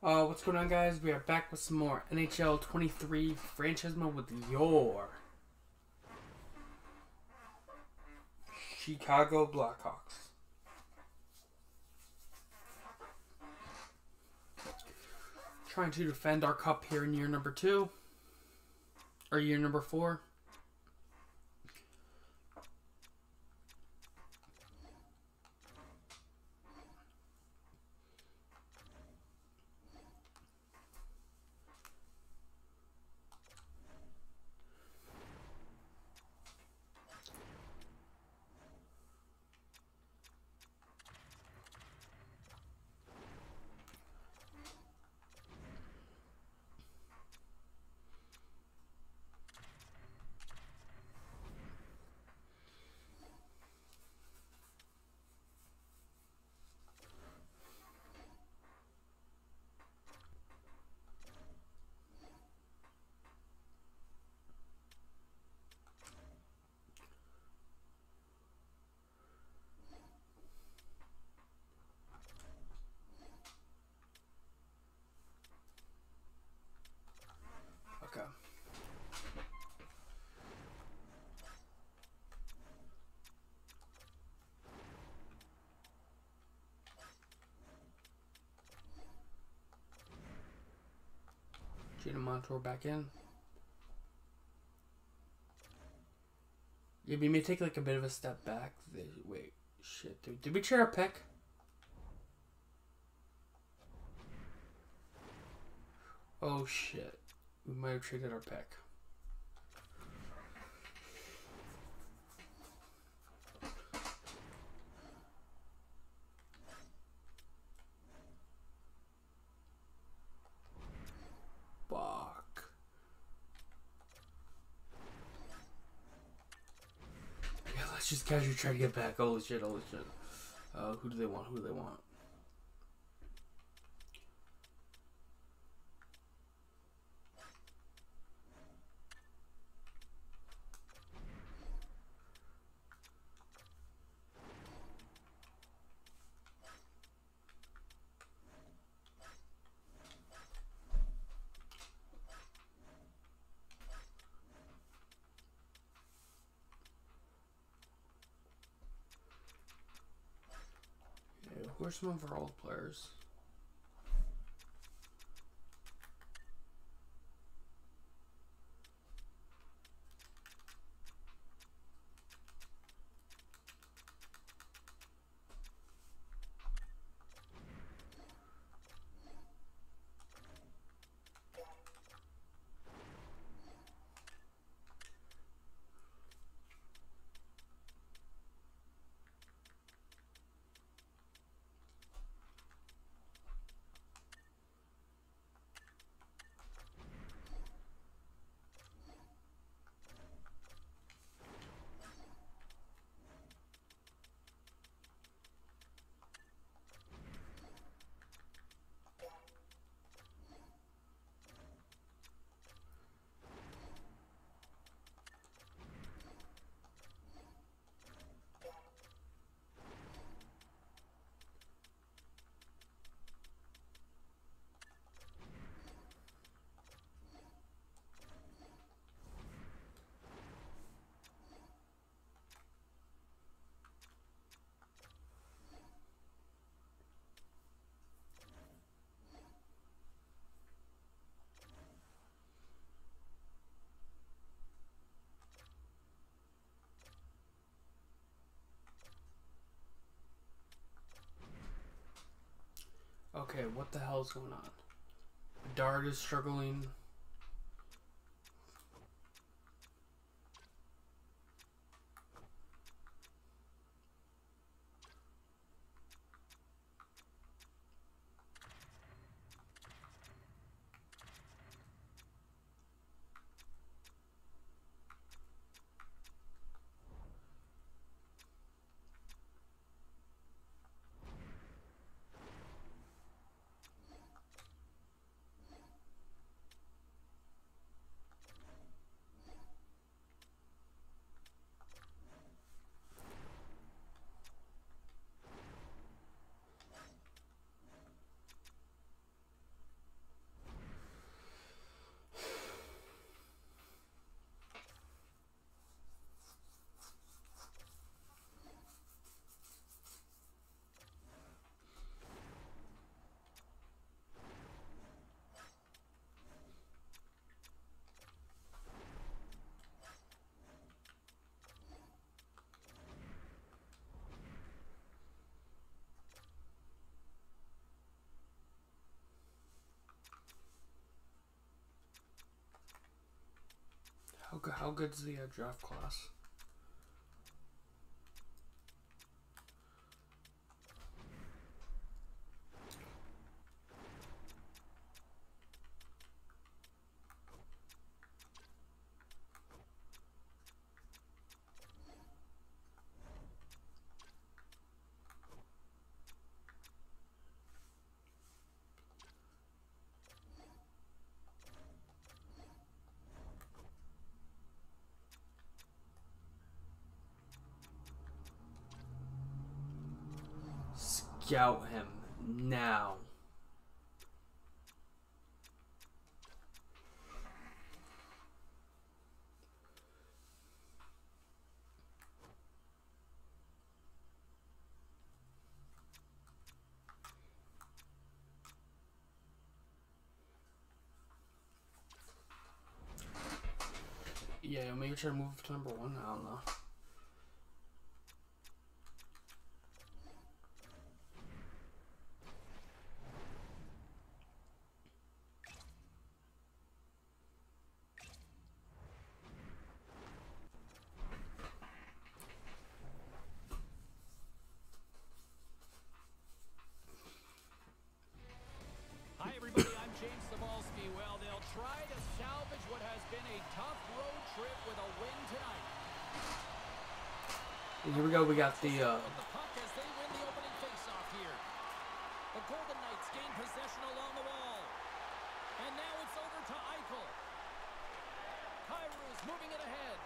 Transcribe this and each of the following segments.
Uh, what's going on, guys? We are back with some more NHL 23 franchise mode with your Chicago Blackhawks. Trying to defend our cup here in year number two, or year number four. Okay. Gina Montour back in. Yeah, we may take like a bit of a step back. Wait, shit. Did we share a pick? Oh shit. We might have traded our pick. Fuck. Casually try to get back. Holy shit, holy shit. Uh, who do they want? Who do they want? Are some of our old players? Okay, what the hell's going on? Dart is struggling. How, go- how good's the uh, draft class? Him now. Yeah, maybe try to move to number one. I don't know. Here we go. We got the uh, With the puck as they win the opening faceoff here. The Golden Knights gain possession along the wall. And now it's over to Eichel. Kyrus moving it ahead.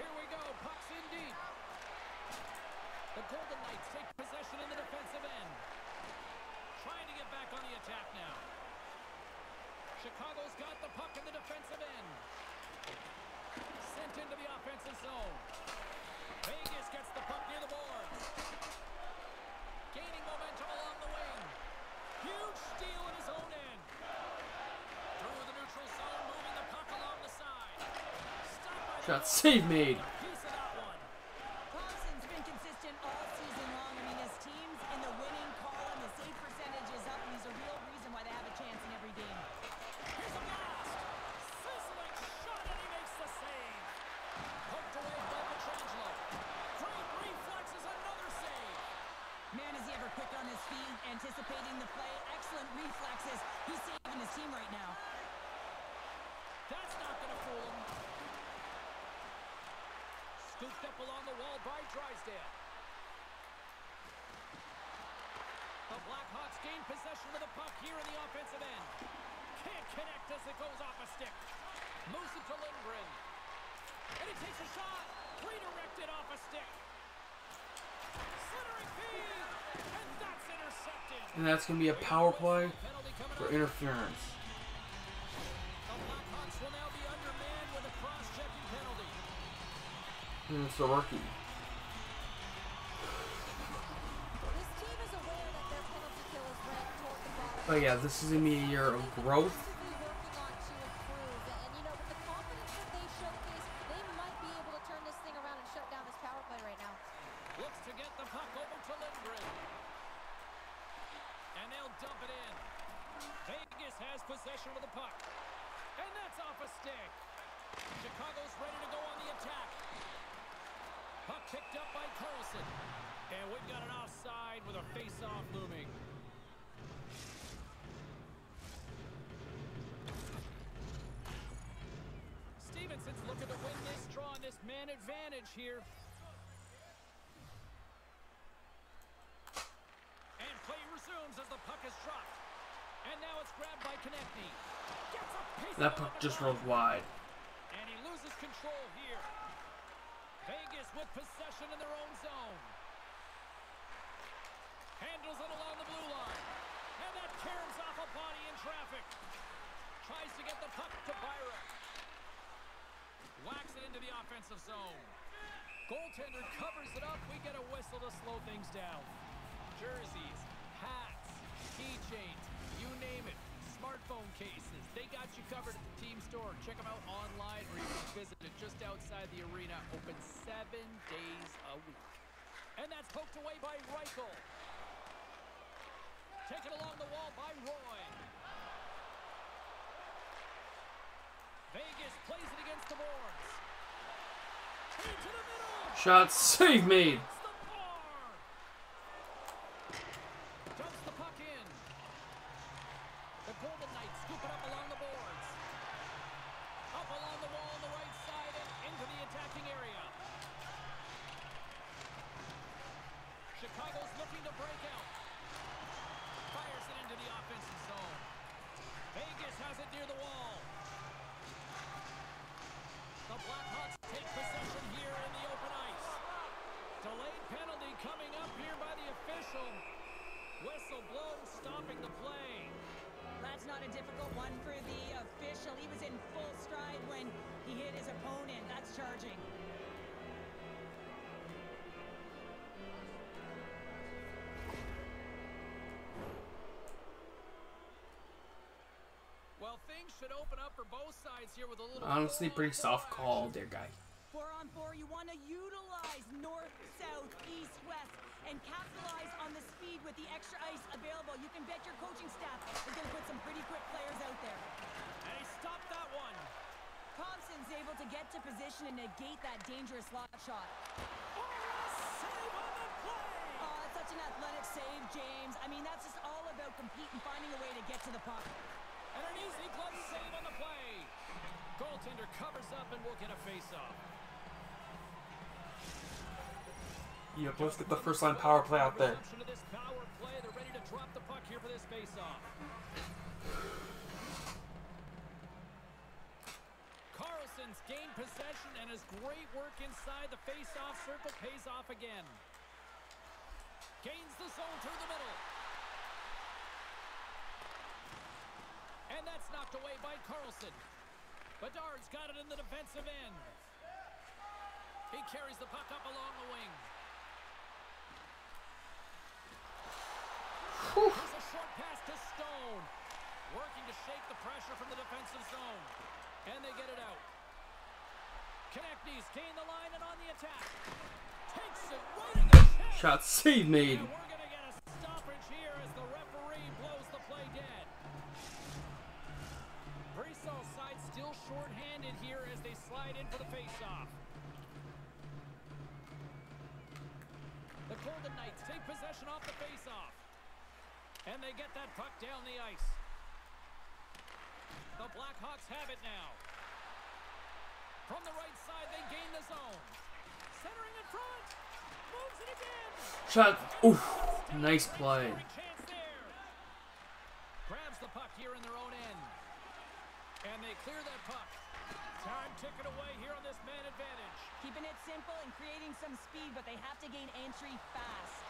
Here we go. Puck's in deep. The Golden Knights take possession in the defensive end. Trying to get back on the attack now. Chicago's got the puck in the defensive end. Sent into the offensive zone. Vegas gets the puck near the boards. Gaining momentum along the wing. Huge steal in his own end. Through the neutral zone, moving the puck along the side. Stopped by the shot goal. save made. Piece of that one. Thompson's been consistent all season long. I mean, his team's in the winning column. The save percentage is up, and he's a real reason why they have a chance in every game. Here's a blast. Sizzling shot, and he makes the save. Poked away by Pietrangelo. Great reflexes, another save. Man, is he ever quick on his feet, anticipating the play. Excellent reflexes. He's saving his team right now. That's not going to fool him. Scooped up along the wall by Drysdale. The Blackhawks gain possession of the puck here in the offensive end. Can't connect as it goes off a stick. Moves it to Lindgren. And he takes a shot. Redirected off a stick. Centering feed. And that's intercepted. And that's going to be a power play for interference. Ranked toward the bottom. But yeah, this is going to be a year of growth. Actively working on to improve. And, you know, with the confidence that they showcase, they might be able to turn this thing around and shut down this power play right now. Looks to get the puck over to Lindgren. And they'll dump it in. Vegas has possession of the puck. And that's off a stick. Chicago's ready to go on the attack. Puck picked up by Carlson. And we've got an offside with a face-off looming. Stevenson's looking to win this draw on this man advantage here. And play resumes as the puck is dropped. And now it's grabbed by Konecny. Gets a piece That puck just rolled wide. And he loses control here. Vegas with possession in their own zone. Handles it along the blue line. And that caroms off a body in traffic. Tries to get the puck to Byron. Whacks it into the offensive zone. Goaltender covers it up. We get a whistle to slow things down. Jerseys, hats, keychains, you name it. Smartphone cases. They got you covered at the team store. Check them out online or you can visit it just outside the arena. Open seven days a week. And that's poked away by Reichel. Taken along the wall by Roy. Vegas plays it against the boards. Shot save made. Hits the bar. Dumps the puck in. The Golden Knights scoop it up along the boards. Up along the wall on the right side and into the attacking area. Chicago's looking to break out. Fires it into the offensive zone. Vegas has it near the wall. The Blackhawks take possession here in the open ice. Delayed penalty coming up here by the official. Whistle blown, stopping the play. That's not a difficult one for the official. He was in full stride when he hit his opponent. That's charging. Honestly, pretty soft call there, guy. Four on four, you want to utilize north, south, east, west, and capitalize on the speed with the extra ice available. You can bet your coaching staff is going to put some pretty quick players out there. And he stopped that one. Thompson's able to get to position and negate that dangerous slot shot. Oh, save on the play. Oh, that's such an athletic save, James. I mean, that's just all about competing, finding a way to get to the puck. And an easy glove save on the play. Goaltender covers up and will get a face-off. Yep, let's get the first line power play out there. This power play. They're ready to drop the puck here for this face-off. Carlson's gained possession and his great work inside the face-off circle pays off again. Gains the zone through the middle. And that's knocked away by Carlson. Bedard's got it in the defensive end. He carries the puck up along the wing. Here's a short pass to Stone. Working to shake the pressure from the defensive zone. And they get it out. Konecny's gain the line and on the attack. Takes it right in the chest. Shot save made. Brisol side still short-handed here as they slide in for the face-off. The Golden Knights take possession off the face-off. And they get that puck down the ice. The Blackhawks have it now. From the right side, they gain the zone. Centering in front. Moves it again. Shot. Oof. Nice play. Scoring chance there. Grabs the puck here in their own end. And they clear that puck. Time ticking away here on this man advantage. Keeping it simple and creating some speed, but they have to gain entry fast.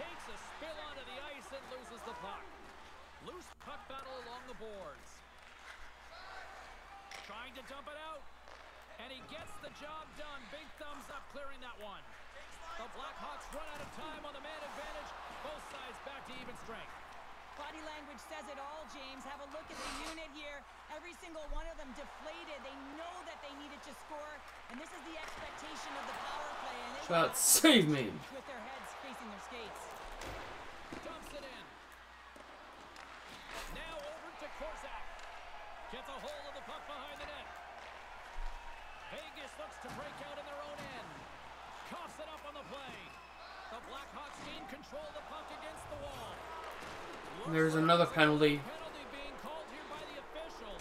Takes a spill onto the ice and loses the puck. Loose puck battle along the boards. Trying to dump it out. And he gets the job done. Big thumbs up clearing that one. The Blackhawks run out of time on the man advantage. Both sides back to even strength. Body language says it all, James. Have a look at the unit here. Every single one of them deflated. They know that they needed to score, and this is the expectation of the power play. And they Shot save me. with their heads facing their skates. Dumps it in. Now over to Korczak. Gets a hold of the puck behind the net. Vegas looks to break out in their own end. Coughs it up on the play. The Blackhawks gain control of the puck against the wall. There's another penalty. Penalty being called here by the officials.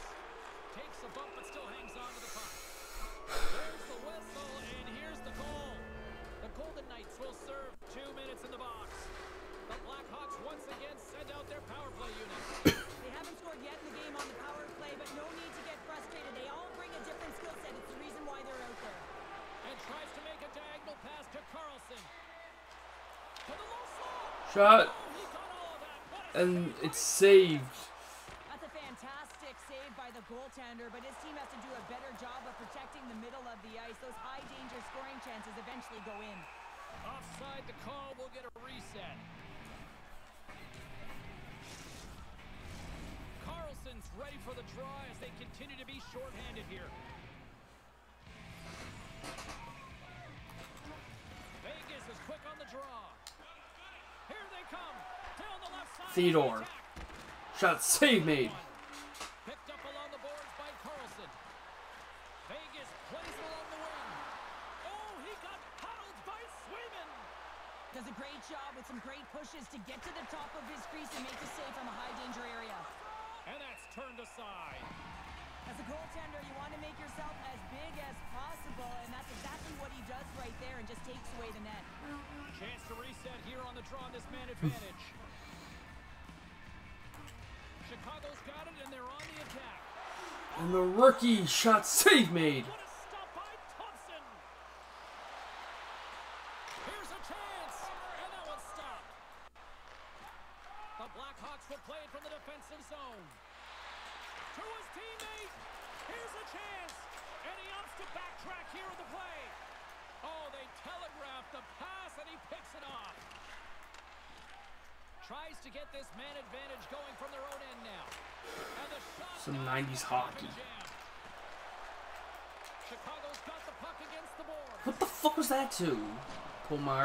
Takes a bump but still hangs on to the puck. There's the whistle and here's the call. The Golden Knights will serve two minutes in the box. The Blackhawks once again send out their power play unit. They haven't scored yet in the game on the power play, but no need to get frustrated. They all bring a different skill set. It's the reason why they're out there. Shot. He got all of that. What a And it's saved. That's a fantastic save by the goaltender, but his team has to do a better job of protecting the middle of the ice. Those high danger scoring chances eventually go in. Offside the call will get a reset. Carlson's ready for the draw as they continue to be shorthanded here. Vegas is quick on the draw. Theodore. Shot save made. does a great job with some great pushes to get to the top of his crease and make the save from a high danger area. And that's turned aside. As a goaltender, you want to make yourself as big as possible, and that's exactly what he does right there and just takes away the net. Chance to reset here on the draw on this man advantage. Chicago's got it, and they're on the attack. And the rookie shot save made. What a stop by Thompson! Here's a chance, and that one's stopped. The Blackhawks will play it from the defensive zone. To his teammate. Here's a chance, and he opts to backtrack here on the play. Oh, they telegraph the pass, and he picks it off. Tries to get this man advantage going from their own end now. And the shot Some 90s hockey. Chicago's got the puck against the board. What the fuck was that to? Pull my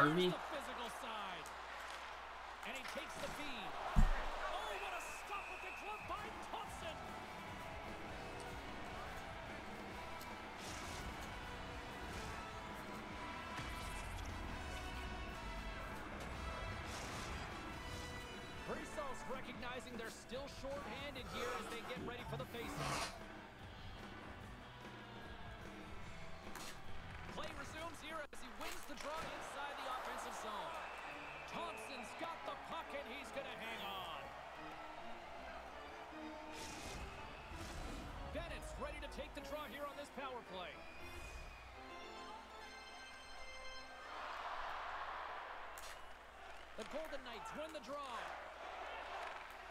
Golden Knights win the draw.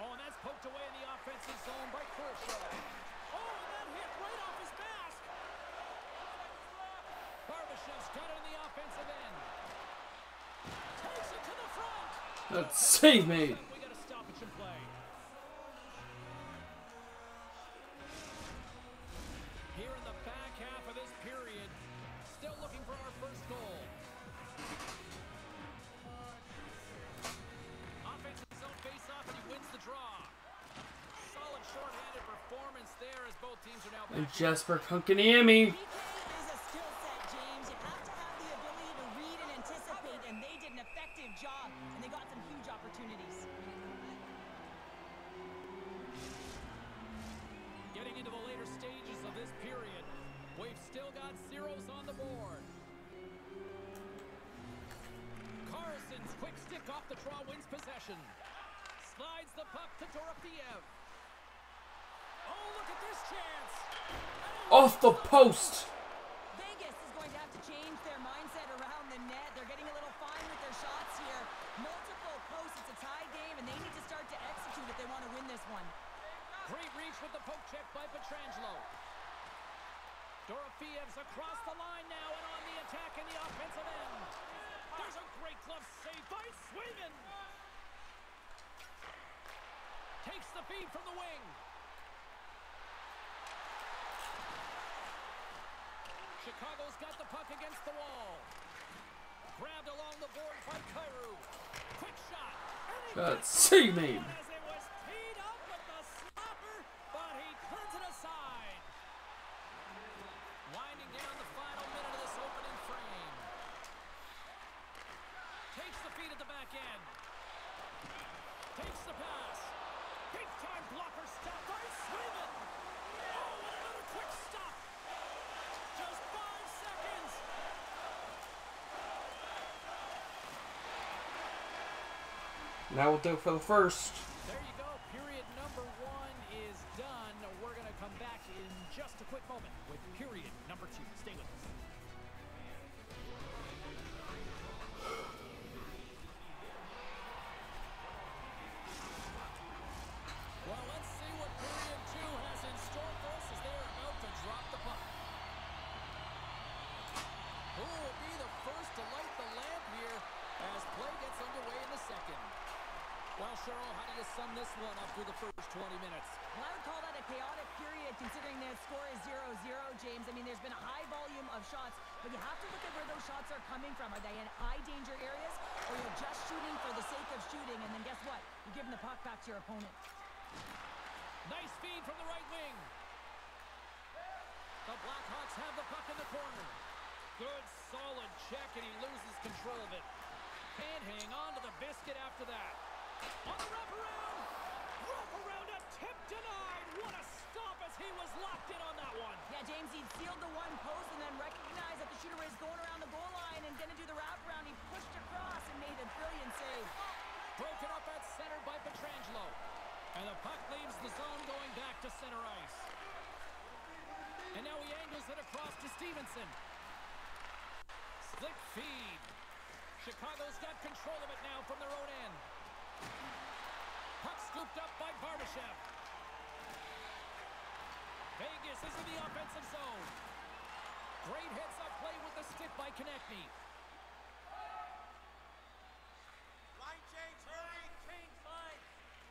Oh, and that's poked away in the offensive zone by Kershaw. Oh, and that hit right off his mask. Barbashev's got it in the offensive end. Takes it to the front. Save. Back. Kunkaniemi. Post. Vegas is going to have to change their mindset around the net. They're getting a little fine with their shots here. Multiple posts. It's a tie game, and they need to start to execute if they want to win this one. Great reach with the poke check by Pietrangelo. Dorofeyev's across the line now and on the attack in the offensive end. There's a great glove save by Swayman. Takes the feed from the wing. Chicago's got the puck against the wall. Grabbed along the board by Kairu. Quick Shot gets save it made. as it was teed up with the slapper, but he cleans it aside. Winding down the final minute of this opening frame. Takes the feed at the back end. Takes the pass. Big time blocker stop by Swayman. Oh, and another quick stop. Just five seconds. That will do it for the first. There you go. Period number one is done. We're going to come back in just a quick moment with period number two. Stay with us. Well, let's see what period two has in store for us as they are about to drop the puck. Who will be the first to light the lamp here as play gets underway in the second? Well, Cheryl, how do you sum this one up through the first 20 minutes? Well, I would call that a chaotic period considering that score is 0-0, James. I mean, there's been a high volume of shots, but you have to look at where those shots are coming from. Are they in high danger areas or you're just shooting for the sake of shooting and then guess what? You're giving the puck back to your opponent. Nice feed from the right wing. The Blackhawks have the puck in the corner. Good, solid check, and he loses control of it. Can't hang on to the biscuit after that. On the wraparound. Wraparound attempt denied. What a stop as he was locked in on that one. Yeah, James, he sealed the one post and then recognized that the shooter was going around the goal line and didn't do the wraparound. He pushed across and made a brilliant save. Broken up at center by Pietrangelo. And the puck leaves the zone going back to center ice. And now he angles it across to Stevenson. Slick feed. Chicago's got control of it now from their own end. Puck scooped up by Barbashev. Vegas is in the offensive zone. Great heads-up play with the stick by Konecny. Line change, hurry! Change line!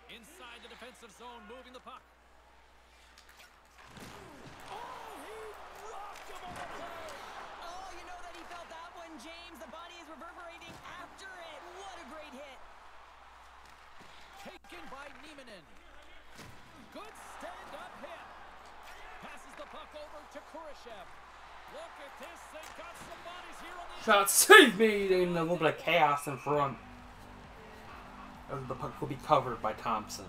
Inside the defensive zone, moving the puck. Oh, he rocked him on the play. Oh, you know that he felt that one, James. The body is reverberating after it. What a great hit. Taken by Niemanen. Good stand-up hit. Passes the puck over to Kurashev. Look at this. They've got some bodies here on the Shot save made and a little bit of chaos in front. As the puck will be covered by Thompson.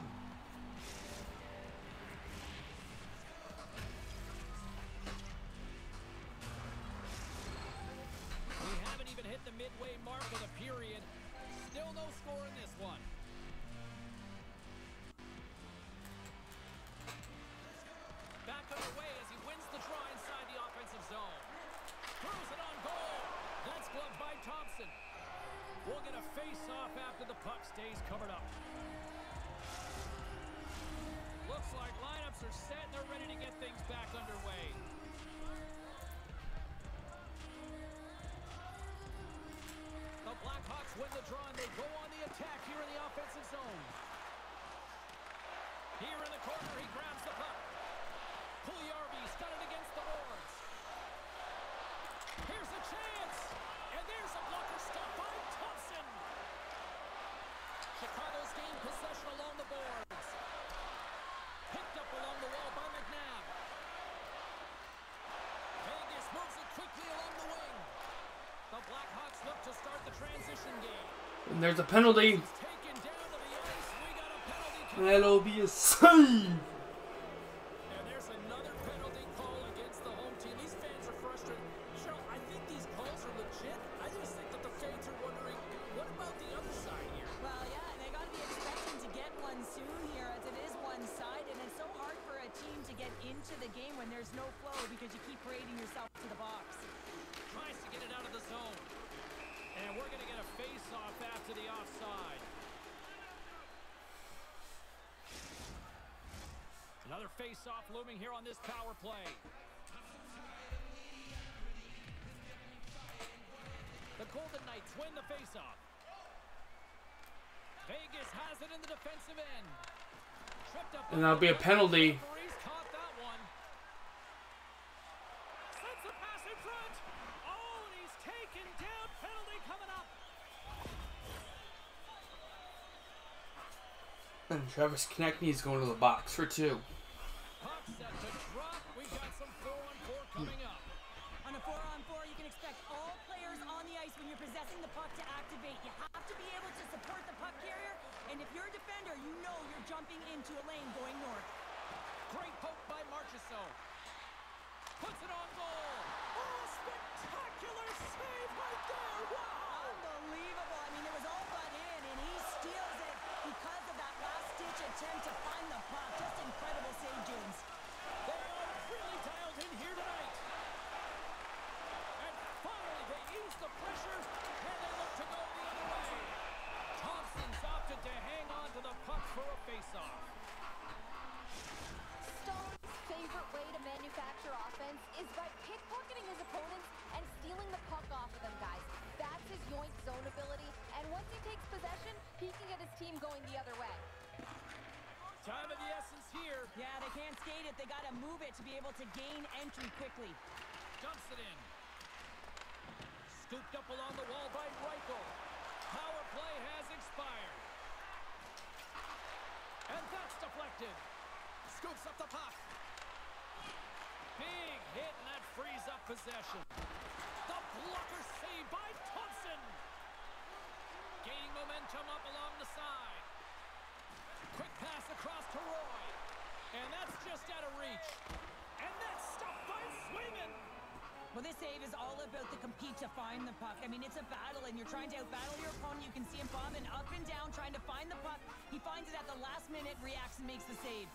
And there's a penalty. Taken down to the ice. We got a penalty And that'll be a save. Be a penalty. Referees caught that one. Sends a pass in front. Oh, and he's taken down. Penalty coming up. And Travis Konecny is going to the box for two. And if you're a defender, you know you're jumping into a lane going north. Great poke by Marchessault. Puts it on goal. Oh, spectacular save right there. Wow. Unbelievable. I mean, it was all but in, and he steals it because of that last-ditch attempt to find the puck. Just incredible save, James. They are really dialed in here tonight. And finally, they ease the pressure, and they look to go the other way. Thompson's opted to hang on to the puck for a face-off. Stone's favorite way to manufacture offense is by pickpocketing his opponents and stealing the puck off of them, guys. That's his yoink zone ability, and once he takes possession, he can get his team going the other way. Time of the essence here. Yeah, they can't skate it. They got to move it to be able to gain entry quickly. Dumps it in. Scooped up along the wall by Reichel. Power play has expired. And that's deflected. Scoops up the puck. Big hit, and that frees up possession. The blocker saved by Thompson. Gaining momentum up along the side. Quick pass across to Roy. And that's just out of reach. And that's stopped by Swayman. Well, this save is all about the compete to find the puck. I mean, it's a battle, and you're trying to outbattle your opponent. You can see him bombing up and down, trying to find the puck. He finds it at the last minute, reacts and makes the save.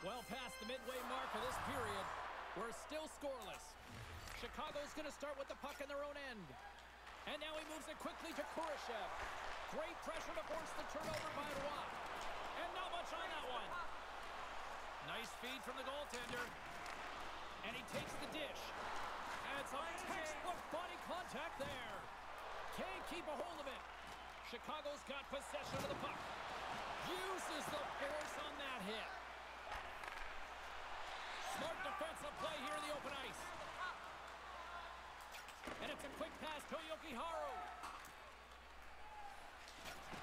Well past the midway mark of this period, we're still scoreless. Chicago's going to start with the puck in their own end. And now he moves it quickly to Kurashev. Great pressure to force the turnover by Roy. And not much on that one. Nice feed from the goaltender. And he takes the dish. And some textbook body contact there. Can't keep a hold of it. Chicago's got possession of the puck. Uses the force on that hit. Smart defensive play here in the open ice. And it's a quick pass to Yokiharu.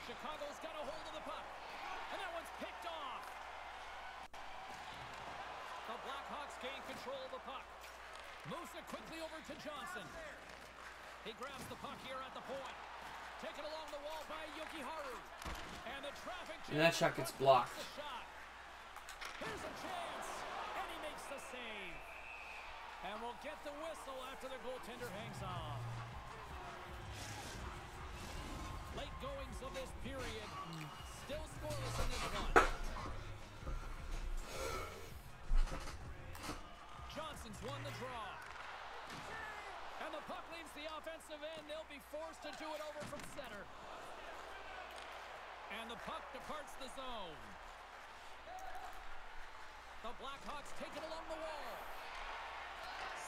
Chicago's got a hold of the puck. And that one's picked off. The Blackhawks gain control of the puck. Moves it quickly over to Johnson. He grabs the puck here at the point. Taken along the wall by Yokiharu. And the traffic And that shot gets blocked. shot. Here's a chance. And he makes the save. And we'll get the whistle after the goaltender hangs on. Late goings of this period. Still scoreless in this one. Johnson's won the draw. And the puck leaves the offensive end. They'll be forced to do it over from center. And the puck departs the zone. The Blackhawks take it along the wall.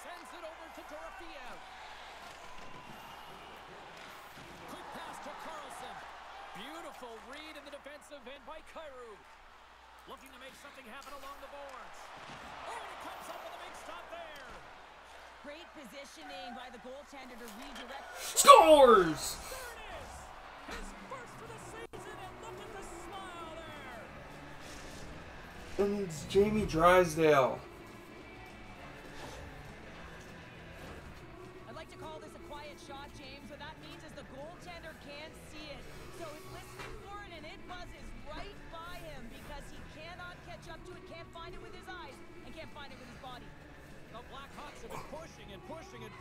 Sends it over to Dorofeyev. Quick pass to Carlson. Beautiful read in the defensive end by Kairu. Looking to make something happen along the boards. Scores! There it is. His first for the season, and look at the smile. And it's Jamie Drysdale.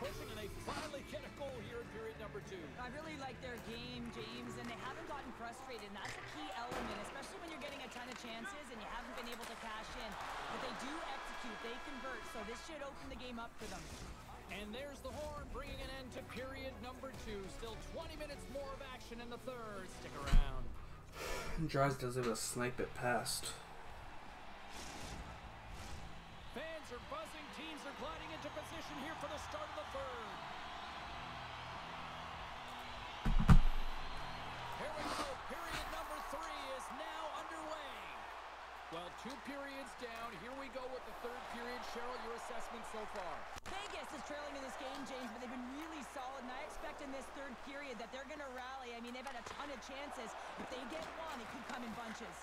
Pushing and they finally get a goal here in period number two. I really like their game, James, and they haven't gotten frustrated, and that's a key element, especially when you're getting a ton of chances and you haven't been able to cash in. But they do execute, they convert, so this should open the game up for them. And there's the horn, bringing an end to period number two. Still 20 minutes more of action in the third. Stick around. Drysdale's able to snipe it past. Into here for the start of the third. Here we go. Period number three is now underway. Well, two periods down. Here we go with the third period. Cheryl, your assessment so far. Vegas is trailing in this game, James, but they've been really solid, and I expect in this third period that they're going to rally. I mean, they've had a ton of chances. If they get one, it could come in bunches.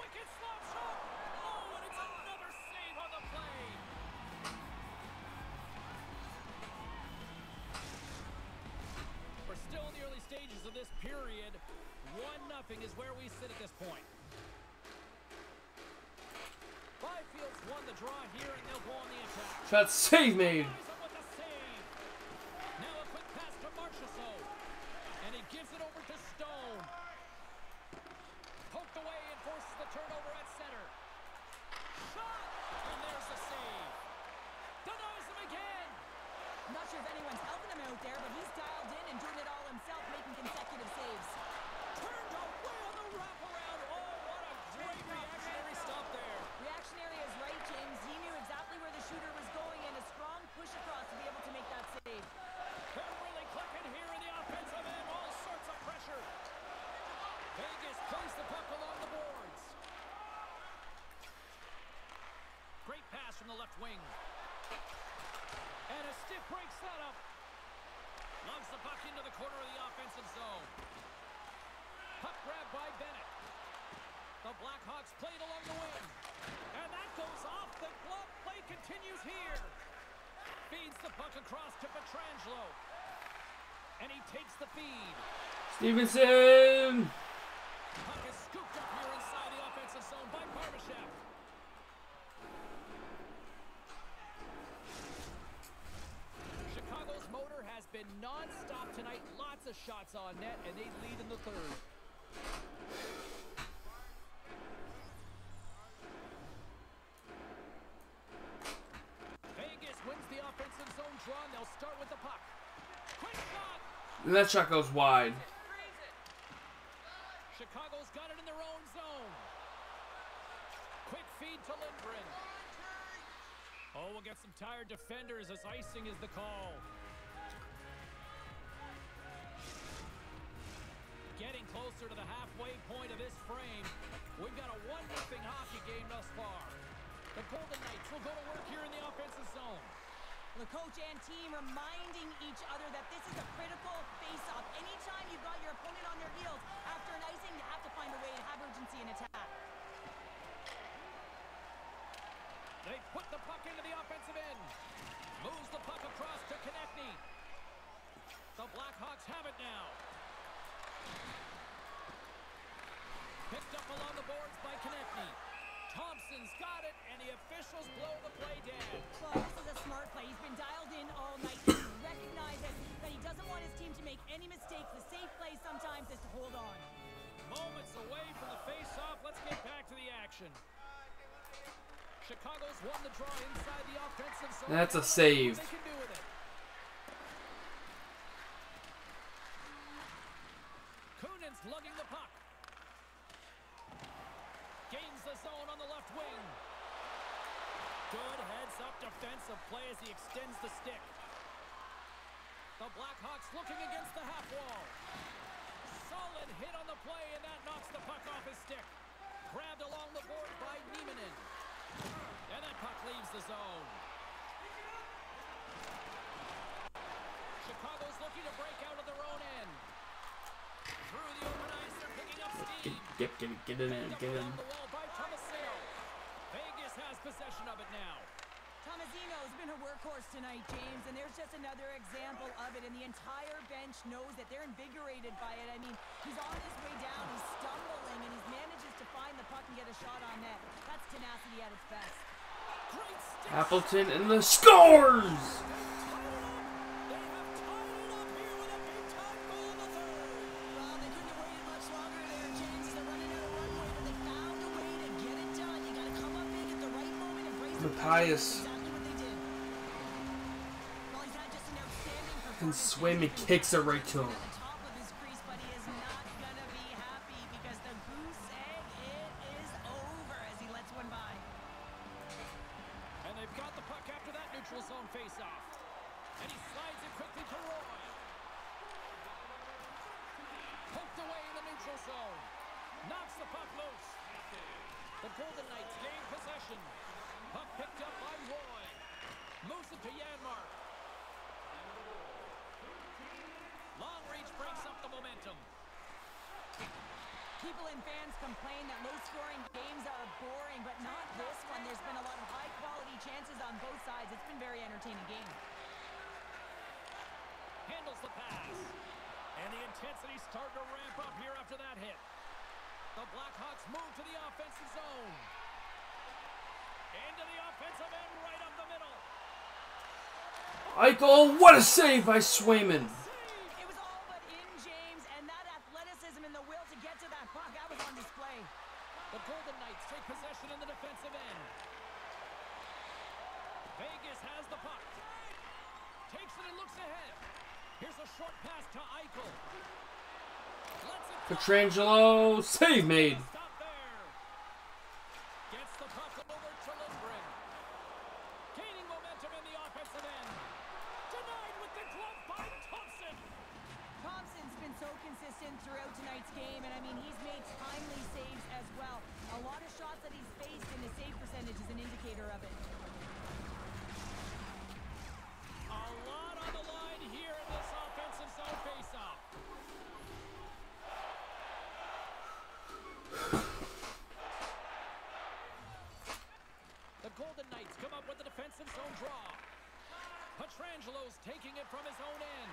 Wicked One is where we sit at this point. Byfield's won the draw here, and they'll go on the attack. That save made. Ties up with the save. Now a quick pass to Marchessault. And he gives it over to Stone. Poked away and forces the turnover at center. Shot! And there's the save. Denies him again. Not sure if anyone's helping him out there, but he's dialed in and doing it all himself, making consecutive saves. Turned away on the wraparound. Oh, what a great reactionary stop there. Reactionary is right, James. He knew exactly where the shooter was going and a strong push across to be able to make that save. They're really clicking here in the offensive end. All sorts of pressure. Vegas plays the puck along the boards. Great pass from the left wing. And a stiff break setup. Lugs the puck into the corner of the offensive zone. Puck grab by Bennett. The Blackhawks played along the wing. And that goes off the glove. Play continues here. Feeds the puck across to Pietrangelo. And he takes the feed. Stevenson! Puck is scooped up here inside the offensive zone by Barbashev. Chicago's motor has been non-stop tonight. Lots of shots on net, and they lead in the third. And that shot goes wide. Chicago's got it in their own zone. Quick feed to Lindgren. Oh, we'll get some tired defenders as icing is the call. Getting closer to the halfway point of this frame. We've got a 1-0 hockey game thus far. The Golden Knights will go to work here in the offensive zone. The coach and team reminding each other that this is a critical face-off. Anytime you've got your opponent on their heels after an icing, you have to find a way to have urgency in attack. They put the puck into the offensive end. Moves the puck across to Konecny. The Blackhawks have it now. Picked up along the boards by Konecny. Thompson's got it, and the officials blow the play dead. Well, this is a smart play. He's been dialed in all night. He recognizes that he doesn't want his team to make any mistakes. The safe play sometimes is to hold on. Moments away from the face-off. Let's get back to the action. Chicago's won the draw inside the offensive zone. That's a Now let's see save. what They can do with it. Kunin's lugging the puck. Gains the zone on the left wing. Good heads-up defensive play as he extends the stick. The Blackhawks looking against the half wall. Solid hit on the play, and that knocks the puck off his stick. Grabbed along the board by Niemanen. And that puck leaves the zone. Chicago's looking to break out of their own end. Through the open ice, they're picking up steam. get, get, get in Picked up get in. along the wall by Tomasino. Vegas has possession of it now. Tomasino's been a workhorse tonight, James, and there's just another example of it. And the entire bench knows that they're invigorated by it. I mean, he's on his way down, he's stumbling, and he manages to find the puck and get a shot on net. That's tenacity at its best. Great stick Appleton in the scores! Quickly to Roy. Poked away in the neutral zone. Knocks the puck loose. The Golden Knights gain possession. Puck picked up by Roy. Moves it to Janmark. Long reach breaks up the momentum. People and fans complain that low-scoring games are boring, but not this one. There's been a lot of high-quality chances on both sides. It's been a very entertaining game. Handles the pass. And the intensity's starting to ramp up here after that hit. The Blackhawks move to the offensive zone. Into the offensive end right up the middle. Eichel, what a save by Swayman! It save all game, and I mean, he's made timely saves as well. A lot of shots that he's faced, in the save percentage is an indicator of it. A lot on the line here in this offensive zone faceoff. the Golden Knights come up with a defensive zone draw. Pietrangelo's taking it from his own end.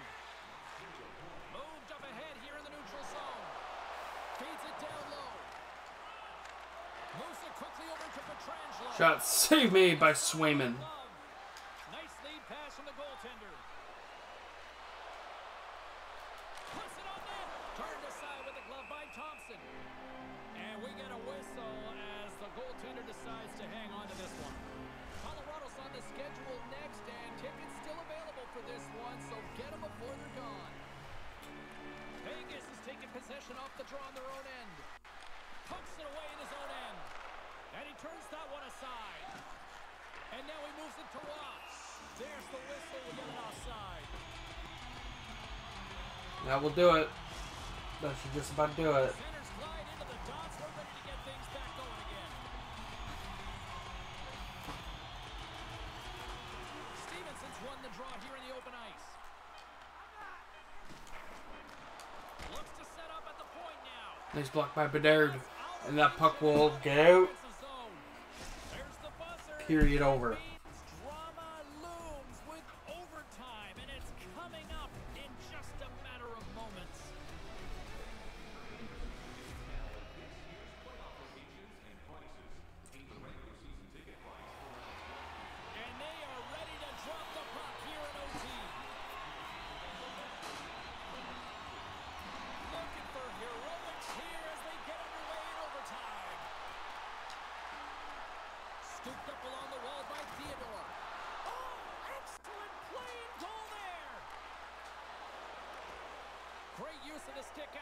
Moved up ahead here in the neutral zone. Shot saved me by Swayman. Nice lead pass from the goaltender. Puts it on net. Turned aside with the glove by Thompson. And we get a whistle as the goaltender decides to hang on to this one. Colorado's on the schedule next, and tickets still available for this one, so get them before they're gone. Rodriguez has possession off the draw on their own end. It away in his own end. And he turns that one aside. And now he moves it to Ross. There's the whistle to get offside. That will do it. That should just about do it. Draw here in the open ice. Nice block by Bedard. And that puck will get out. Period over.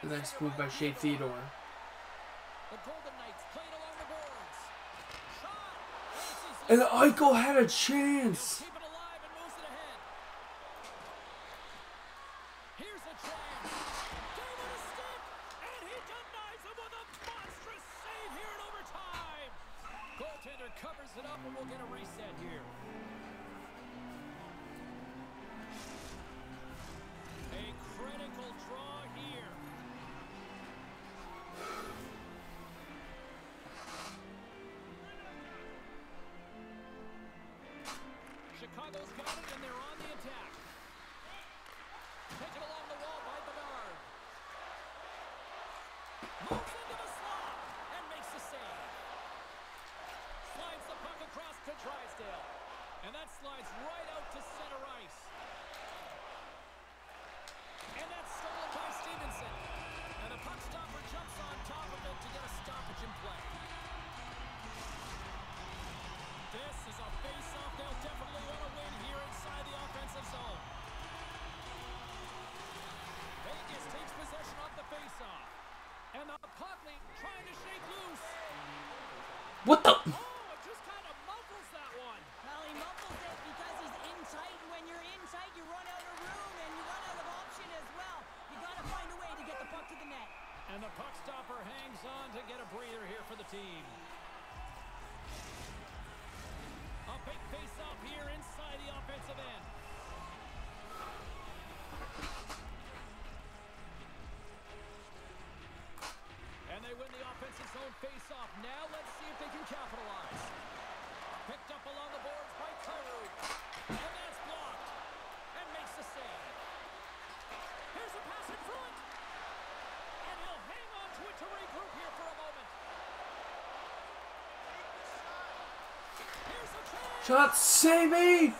Nice move by Shea Theodore. And Eichel had a chance. almost got. What the? now. Let's see if they can capitalize. Picked up along the boards by And that's blocked. And makes the save. Here's a pass in front. And he'll hang on to it to regroup here for a moment. Here's a chance. Shot, save me!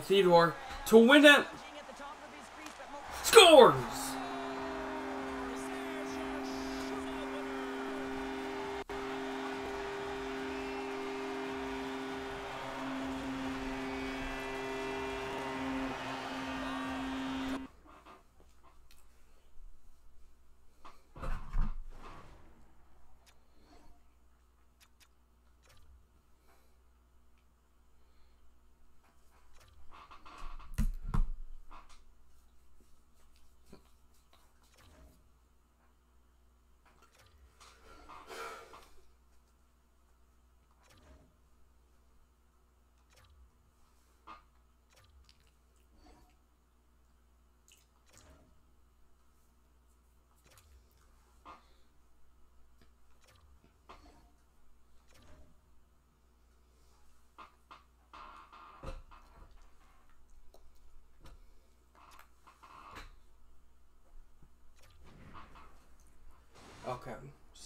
Theodore to win it.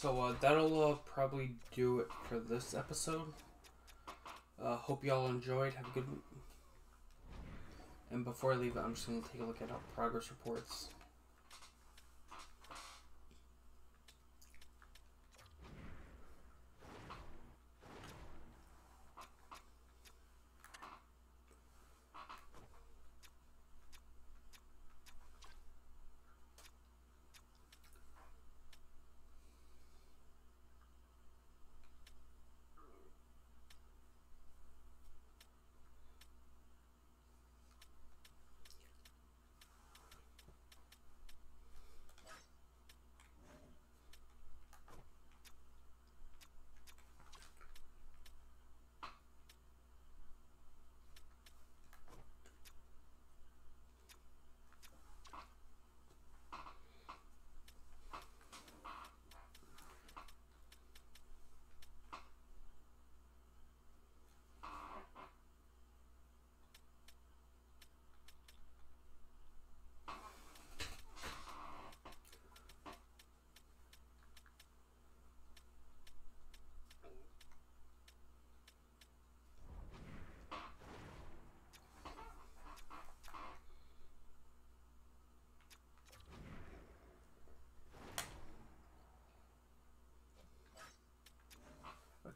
So uh, that'll uh, probably do it for this episode. Uh, hope y'all enjoyed. Have a good. And before I leave, I'm just gonna take a look at our progress reports.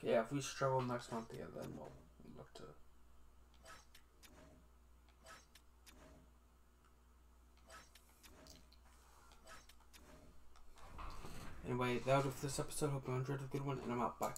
Okay, yeah, if we struggle next month, yeah, then we'll look to. Anyway, that was it for this episode. Hope you enjoyed a good one, and I'm out. Bye.